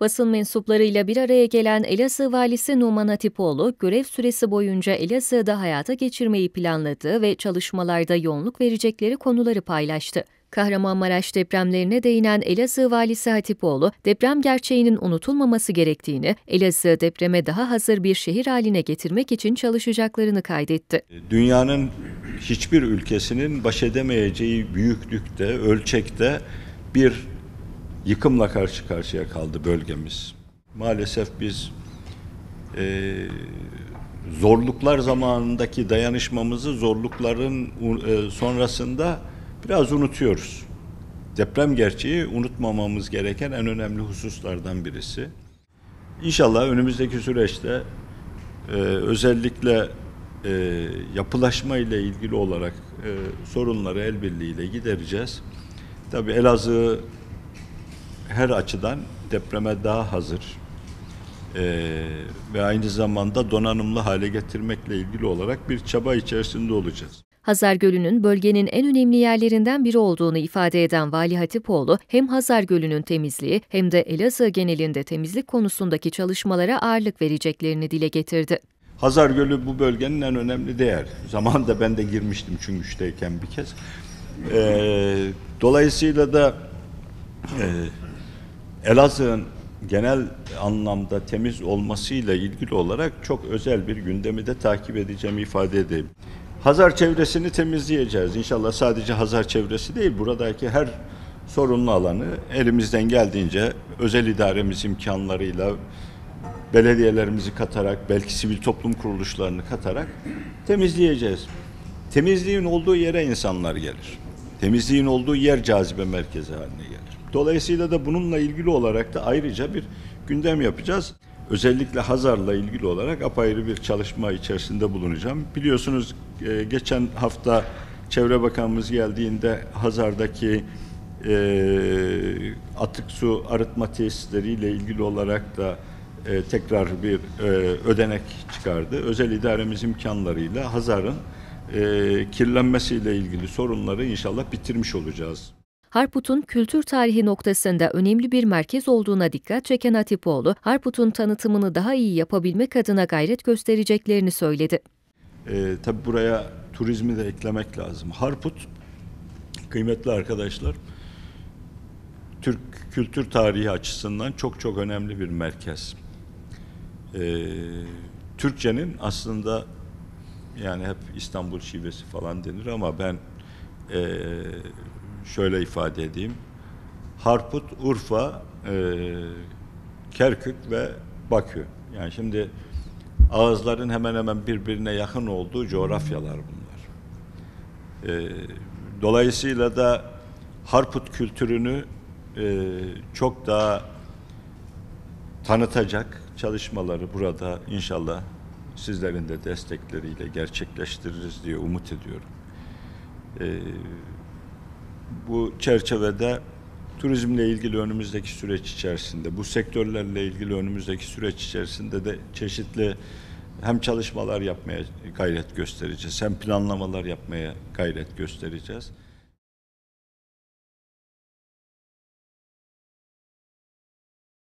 Basın mensuplarıyla bir araya gelen Elazığ Valisi Numan Hatipoğlu, görev süresi boyunca Elazığ'da hayata geçirmeyi planladığı ve çalışmalarda yoğunluk verecekleri konuları paylaştı. Kahramanmaraş depremlerine değinen Elazığ Valisi Hatipoğlu, deprem gerçeğinin unutulmaması gerektiğini, Elazığ depreme daha hazır bir şehir haline getirmek için çalışacaklarını kaydetti. Dünyanın hiçbir ülkesinin baş edemeyeceği büyüklükte, ölçekte bir yıkımla karşı karşıya kaldı bölgemiz. Maalesef biz e, zorluklar zamanındaki dayanışmamızı zorlukların e, sonrasında biraz unutuyoruz. Deprem gerçeği unutmamamız gereken en önemli hususlardan birisi. İnşallah önümüzdeki süreçte e, özellikle e, yapılaşma ile ilgili olarak e, sorunları el birliğiyle gidereceğiz. Tabii Elazığ her açıdan depreme daha hazır e, ve aynı zamanda donanımlı hale getirmekle ilgili olarak bir çaba içerisinde olacağız. Hazar Gölü'nün bölgenin en önemli yerlerinden biri olduğunu ifade eden Vali Hatipoğlu, hem Hazar Gölü'nün temizliği hem de Elazığ genelinde temizlik konusundaki çalışmalara ağırlık vereceklerini dile getirdi. Hazar Gölü bu bölgenin en önemli değer. Zamanında ben de girmiştim Çüngüş'teyken bir kez. Ee, dolayısıyla da e, Elazığ'ın genel anlamda temiz olmasıyla ilgili olarak çok özel bir gündemi de takip edeceğimi ifade edeyim. Hazar çevresini temizleyeceğiz. İnşallah sadece Hazar çevresi değil, buradaki her sorunlu alanı elimizden geldiğince özel idaremiz imkanlarıyla belediyelerimizi katarak, belki sivil toplum kuruluşlarını katarak temizleyeceğiz. Temizliğin olduğu yere insanlar gelir. Temizliğin olduğu yer cazibe merkezi haline gelir. Dolayısıyla da bununla ilgili olarak da ayrıca bir gündem yapacağız. Özellikle Hazar'la ilgili olarak apayrı bir çalışma içerisinde bulunacağım. Biliyorsunuz e, geçen hafta Çevre Bakanımız geldiğinde Hazar'daki e, atık su arıtma tesisleriyle ilgili olarak da e, tekrar bir ödenek çıkardı. Özel idaremiz imkanlarıyla Hazar'ın kirlenmesiyle ilgili sorunları inşallah bitirmiş olacağız. Harput'un kültür tarihi noktasında önemli bir merkez olduğuna dikkat çeken Hatipoğlu, Harput'un tanıtımını daha iyi yapabilmek adına gayret göstereceklerini söyledi. E, tabii buraya turizmi de eklemek lazım. Harput, kıymetli arkadaşlar, Türk kültür tarihi açısından çok çok önemli bir merkez. E, Türkçenin aslında yani hep İstanbul şivesi falan denir ama ben e, şöyle ifade edeyim. Harput, Urfa, e, Kerkük ve Bakü. Yani şimdi ağızların hemen hemen birbirine yakın olduğu coğrafyalar bunlar. E, dolayısıyla da Harput kültürünü e, çok daha tanıtacak çalışmaları burada inşallah sizlerin de destekleriyle gerçekleştiririz diye umut ediyorum. Ee, bu çerçevede turizmle ilgili önümüzdeki süreç içerisinde, bu sektörlerle ilgili önümüzdeki süreç içerisinde de çeşitli hem çalışmalar yapmaya gayret göstereceğiz, hem planlamalar yapmaya gayret göstereceğiz.